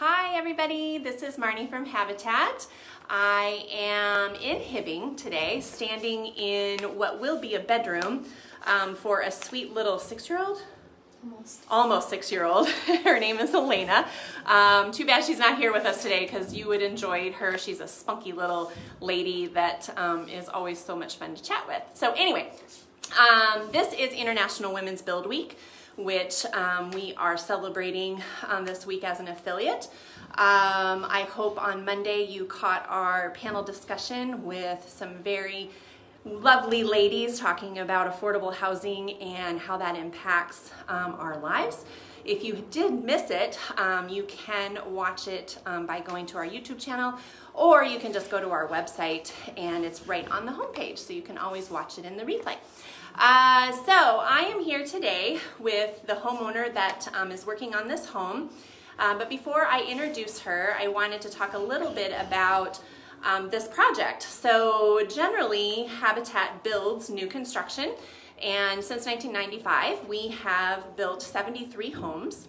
Hi everybody, this is Marnie from Habitat. I am in Hibbing today, standing in what will be a bedroom um, for a sweet little six-year-old? Almost. Almost six-year-old. her name is Elena. Um, too bad she's not here with us today because you would enjoy her. She's a spunky little lady that um, is always so much fun to chat with. So anyway, um, this is International Women's Build Week which um, we are celebrating um, this week as an affiliate. Um, I hope on Monday you caught our panel discussion with some very lovely ladies talking about affordable housing and how that impacts um, our lives. If you did miss it, um, you can watch it um, by going to our YouTube channel or you can just go to our website and it's right on the homepage so you can always watch it in the replay. Uh, so I am here today with the homeowner that um, is working on this home. Uh, but before I introduce her, I wanted to talk a little bit about um, this project. So generally, Habitat builds new construction. And since 1995, we have built 73 homes.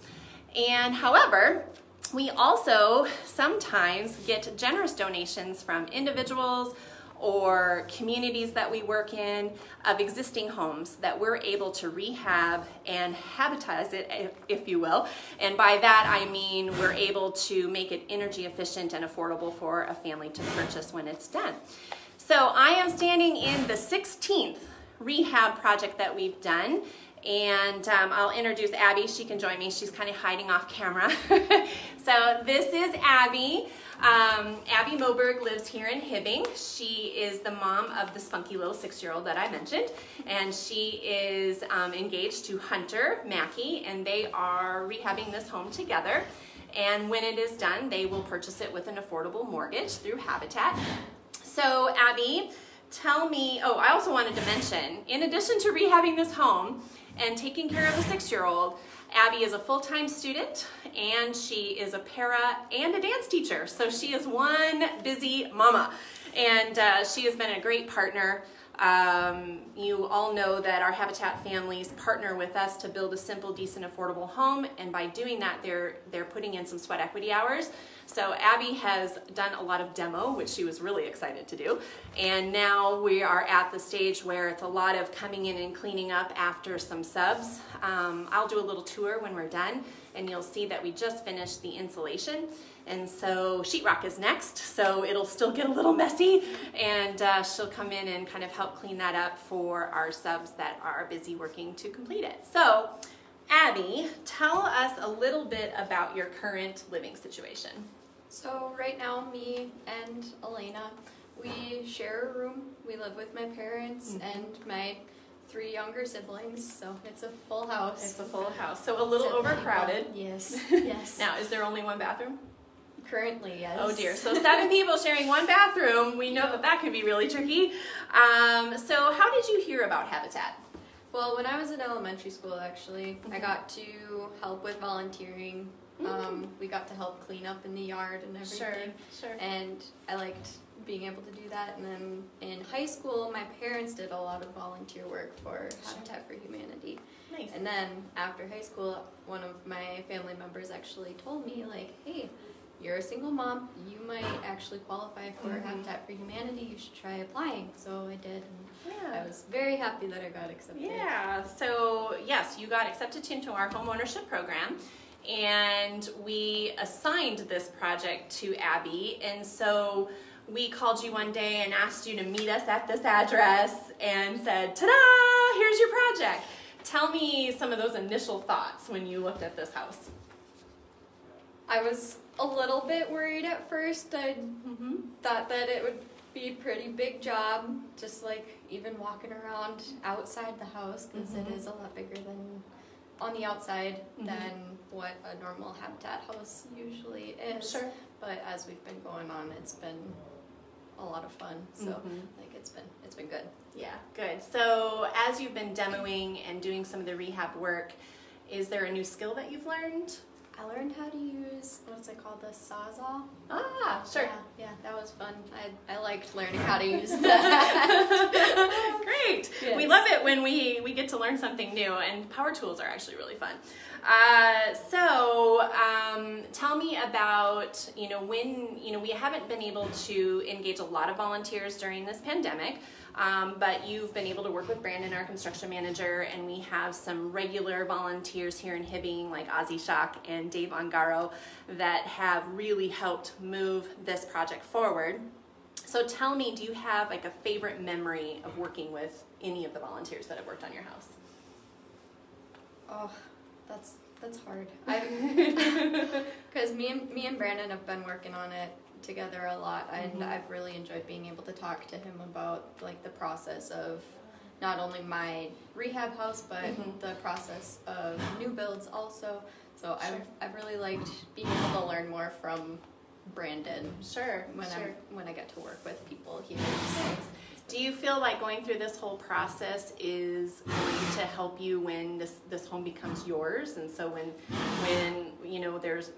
And however, we also sometimes get generous donations from individuals or communities that we work in of existing homes that we're able to rehab and habitize it, if you will. And by that I mean we're able to make it energy efficient and affordable for a family to purchase when it's done. So I am standing in the 16th rehab project that we've done and um, I'll introduce Abbie. She can join me. She's kind of hiding off camera. so this is Abbie. Um, Abbie Moberg lives here in Hibbing. She is the mom of the spunky little six-year-old that I mentioned, and she is um, engaged to Hunter Mackey, and they are rehabbing this home together. And when it is done, they will purchase it with an affordable mortgage through Habitat. So Abbie, tell me, oh, I also wanted to mention, in addition to rehabbing this home and taking care of the six-year-old, Abbie is a full-time student and she is a para and a dance teacher. So she is one busy mama and uh, she has been a great partner. Um, you all know that our Habitat families partner with us to build a simple, decent, affordable home and by doing that they're, they're putting in some sweat equity hours so Abbie has done a lot of demo, which she was really excited to do. And now we are at the stage where it's a lot of coming in and cleaning up after some subs. Um, I'll do a little tour when we're done and you'll see that we just finished the insulation. And so sheetrock is next, so it'll still get a little messy and uh, she'll come in and kind of help clean that up for our subs that are busy working to complete it. So Abbie, tell us a little bit about your current living situation. So right now, me and Elena, we share a room. We live with my parents mm -hmm. and my three younger siblings, so it's a full house. It's a full house, so a little overcrowded. People. Yes, yes. now, is there only one bathroom? Currently, yes. Oh dear, so seven people sharing one bathroom. We know that that can be really tricky. Um, so how did you hear about Habitat? Well, when I was in elementary school, actually, mm. I got to help with volunteering Mm-hmm. Um, we got to help clean up in the yard and everything. Sure, sure. And I liked being able to do that. And then in high school, my parents did a lot of volunteer work for Habitat for Humanity. Nice. And then after high school, one of my family members actually told me, like, hey, you're a single mom, you might actually qualify for mm-hmm. Habitat for Humanity, you should try applying. So I did, yeah. I was very happy that I got accepted. Yeah, so yes, you got accepted into our home ownership program and we assigned this project to Abbie. And so we called you one day and asked you to meet us at this address and said, ta-da, here's your project. Tell me some of those initial thoughts when you looked at this house. I was a little bit worried at first. I mm -hmm. thought that it would be a pretty big job, just like even walking around outside the house because mm -hmm. it is a lot bigger than on the outside mm-hmm. than what a normal habitat house usually is. Sure. But as we've been going on, it's been a lot of fun. So mm-hmm. like it's been it's been good. Yeah, good. So as you've been demoing and doing some of the rehab work, is there a new skill that you've learned? I learned how to use what's it called, the sawzall. Ah, sure. Yeah, yeah, that was fun. I, I liked learning how to use that. Great. We love it when we, we get to learn something new, and power tools are actually really fun. Uh, so, um, tell me about, you know, when, you know, we haven't been able to engage a lot of volunteers during this pandemic, um, but you've been able to work with Brandon, our construction manager, and we have some regular volunteers here in Hibbing, like Ozzy Shock and Dave Ongaro, that have really helped move this project forward. So tell me, do you have like a favorite memory of working with any of the volunteers that have worked on your house? oh, that's that's hard. Because me and me and Brandon have been working on it together a lot, and Mhm. I've really enjoyed being able to talk to him about like the process of not only my rehab house, but Mhm. the process of new builds also. So Sure. I've I've really liked being able to learn more from Brandon Sure, when sure. I'm when I get to work with people here. So Do you feel like going through this whole process is going to help you when this this home becomes yours? And so when when know there's,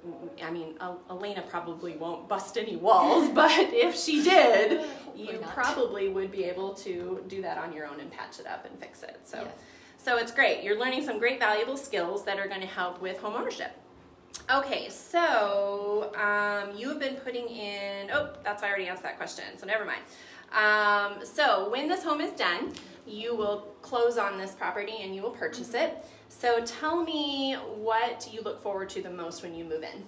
I mean, Elena probably won't bust any walls, but if she did, you not. probably would be able to do that on your own and patch it up and fix it. So. Yeah. So it's great. You're learning some great valuable skills that are going to help with home ownership. Okay, so um, you have been putting in, oh, that's why I already answered that question, so never mind. Um, so when this home is done, you will close on this property and you will purchase it. So tell me what you look forward to the most when you move in.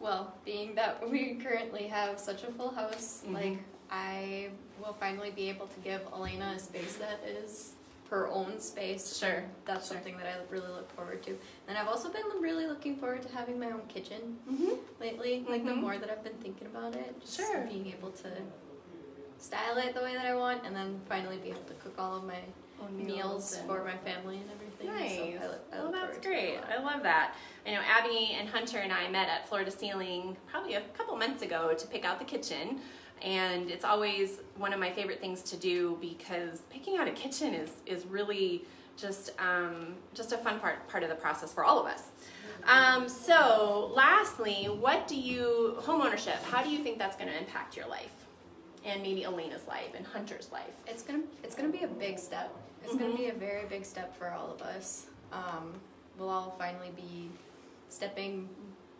Well, being that we currently have such a full house, Mhm. like I will finally be able to give Elena a space that is her own space. Sure, That's sure. something that I really look forward to. And I've also been really looking forward to having my own kitchen Mm-hmm. lately. Like the Mhm. more that I've been thinking about it, just Sure. being able to style it the way that I want, and then finally be able to cook all of my meals for my family and everything. Nice. So I I well, that's great. it a lot. I love that. I know Abbie and Hunter and I met at Floor to Ceiling probably a couple months ago to pick out the kitchen. And it's always one of my favorite things to do because picking out a kitchen is, is really just, um, just a fun part, part of the process for all of us. Um, so lastly, what do you, home ownership, how do you think that's going to impact your life? And maybe Elena's life and Hunter's life? It's gonna it's gonna be a big step. It's Mhm. gonna be a very big step for all of us. Um, we'll all finally be stepping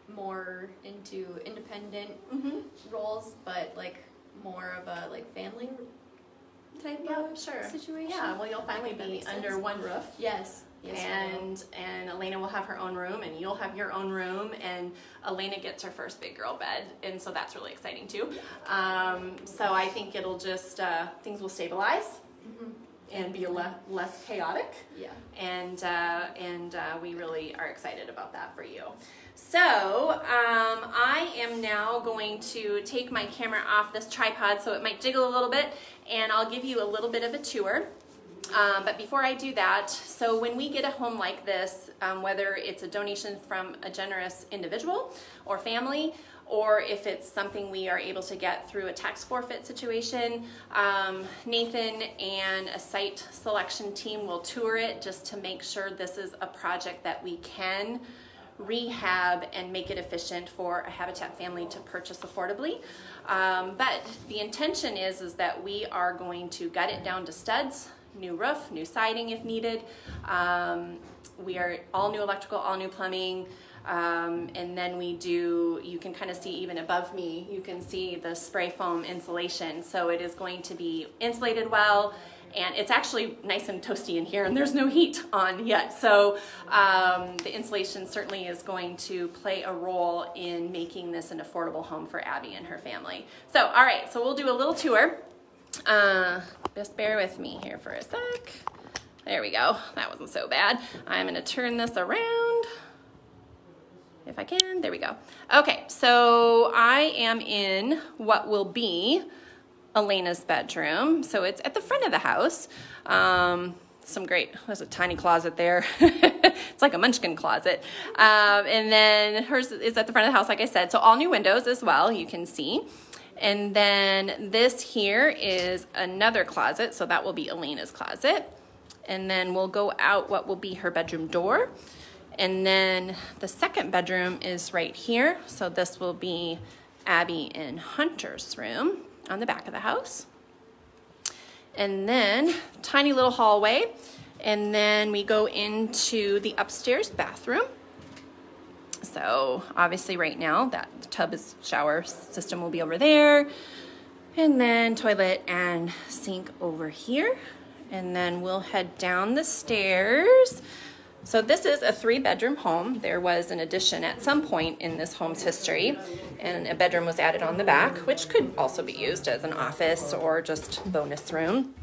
more into independent Mm-hmm. roles, but like more of a like family type Yeah, of sure. situation. Yeah, well, you'll finally be under one roof. Yes. Yes. And and Elena will have her own room, and you'll have your own room, and Elena gets her first big girl bed, and so that's really exciting too. Um, so I think it'll just uh, things will stabilize Mhm. and be le- less chaotic, Yeah. and uh, and uh, we really are excited about that for you. So um, I am now going to take my camera off this tripod so it might jiggle a little bit, and I'll give you a little bit of a tour. Um, but before I do that, so when we get a home like this, um, whether it's a donation from a generous individual or family, or if it's something we are able to get through a tax forfeit situation, um, Nathan and a site selection team will tour it just to make sure this is a project that we can rehab and make it efficient for a Habitat family to purchase affordably. Um, but the intention is, is that we are going to gut it down to studs, new roof, new siding if needed. Um, we are all new electrical, all new plumbing. Um, and then we do, you can kind of see even above me, you can see the spray foam insulation. So it is going to be insulated well and it's actually nice and toasty in here and there's no heat on yet. So um, the insulation certainly is going to play a role in making this an affordable home for Abbie and her family. So, all right, so we'll do a little tour. Uh, just bear with me here for a sec. There we go. That wasn't so bad. I'm gonna turn this around if I can. There we go. Okay, so I am in what will be Elena's bedroom. So it's at the front of the house. Um, some great, there's a tiny closet there. it's like a munchkin closet. Um, and then hers is at the front of the house, like I said. So all new windows as well, you can see. And then this here is another closet. So that will be Elena's closet. And then we'll go out what will be her bedroom door. And then the second bedroom is right here. So this will be Abbie and Hunter's room on the back of the house. And then tiny little hallway. And then we go into the upstairs bathroom. So obviously right now that tub is shower system will be over there. And then toilet and sink over here. And then we'll head down the stairs. So this is a three bedroom home. There was an addition at some point in this home's history and a bedroom was added on the back, which could also be used as an office or just bonus room.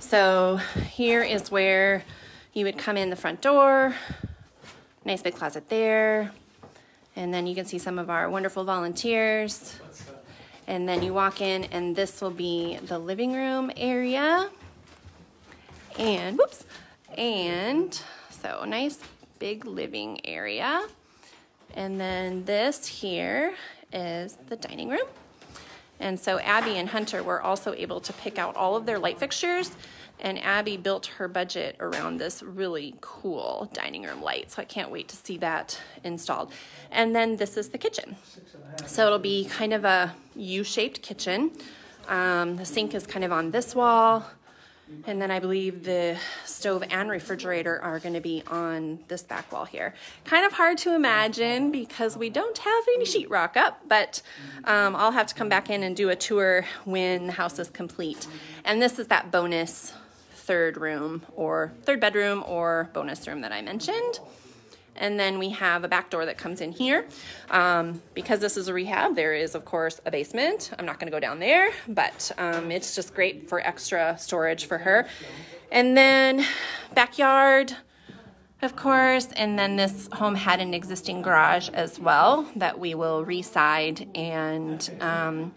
So here is where you would come in the front door, nice big closet there. And then you can see some of our wonderful volunteers. And then you walk in and this will be the living room area. And whoops, and so nice big living area. And then this here is the dining room. And so Abbie and Hunter were also able to pick out all of their light fixtures and Abbie built her budget around this really cool dining room light. So I can't wait to see that installed. And then this is the kitchen. So it'll be kind of a U-shaped kitchen. Um, the sink is kind of on this wall. And then I believe the stove and refrigerator are going to be on this back wall here. Kind of hard to imagine because we don't have any sheetrock up, but um, I'll have to come back in and do a tour when the house is complete. And this is that bonus third room or third bedroom or bonus room that I mentioned. And then we have a back door that comes in here. Um, because this is a rehab, there is, of course, a basement. I'm not going to go down there, but um, it's just great for extra storage for her. And then backyard, of course. And then this home had an existing garage as well that we will reside and um,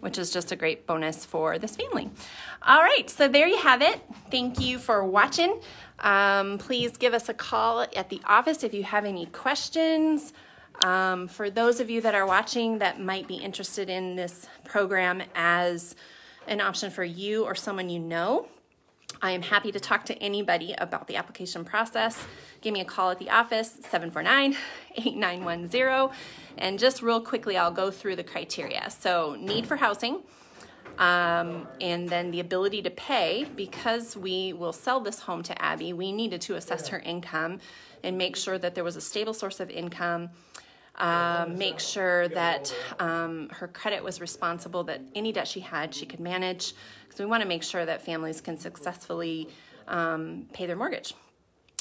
which is just a great bonus for this family. All right, so there you have it. Thank you for watching. Um, please give us a call at the office if you have any questions. Um, for those of you that are watching that might be interested in this program as an option for you or someone you know, I am happy to talk to anybody about the application process. Give me a call at the office, 749-8910. And just real quickly, I'll go through the criteria. So need for housing, um, and then the ability to pay, because we will sell this home to Abbie, we needed to assess her income and make sure that there was a stable source of income. Um, make sure that um, her credit was responsible, that any debt she had she could manage, because we want to make sure that families can successfully um, pay their mortgage.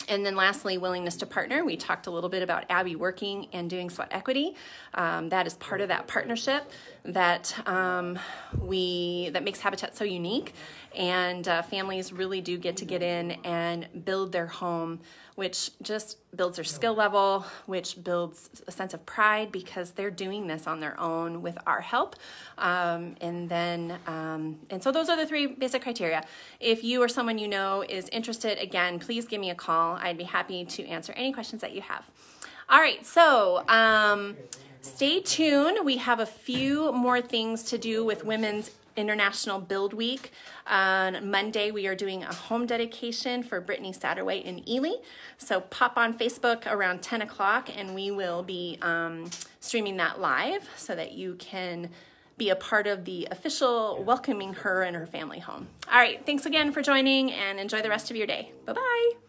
And then lastly, willingness to partner. We talked a little bit about Abbie working and doing sweat equity. Um, that is part of that partnership that um, we that makes Habitat so unique. And uh, families really do get to get in and build their home which just builds their skill level, which builds a sense of pride because they're doing this on their own with our help. Um, and then, um, and so those are the three basic criteria. If you or someone you know is interested, again, please give me a call. I'd be happy to answer any questions that you have. All right, so um, stay tuned. We have a few more things to do with women's International Build Week. On Monday, we are doing a home dedication for Brittany Satterwhite in Ely. So pop on Facebook around 10 o'clock and we will be um, streaming that live so that you can be a part of the official welcoming her and her family home. All right, thanks again for joining and enjoy the rest of your day. Bye-bye.